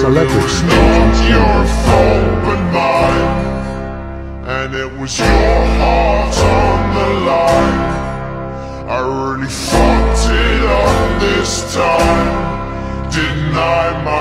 Celebrity. Not your fault but mine. And it was your heart on the line. I really fucked it up this time. Didn't I, my